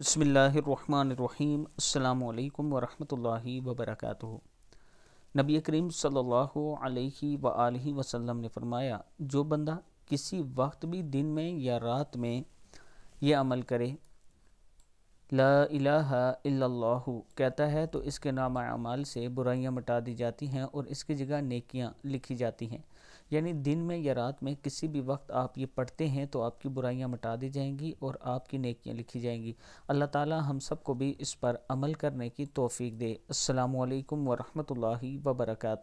बसमीम् अल्लाम वरहमतुल्लाहि वबरकातुहू। नबी करीम सल्लल्लाहु अलैहि व वसल्लम ने फरमाया, जो बंदा किसी वक्त भी दिन में या रात में ये अमल करे ला इलाहा इल्लल्लाहु कहता है तो इसके नाम अमाल से बुराइयाँ मिटा दी जाती हैं और इसकी जगह नेकियाँ लिखी जाती हैं। यानी दिन में या रात में किसी भी वक्त आप ये पढ़ते हैं तो आपकी बुराइयाँ मिटा दी जाएँगी और आपकी नेकियाँ लिखी जाएँगी। अल्लाह ताला हम सबको भी इस पर अमल करने की तौफीक दे। असलकम वरहमल वर्का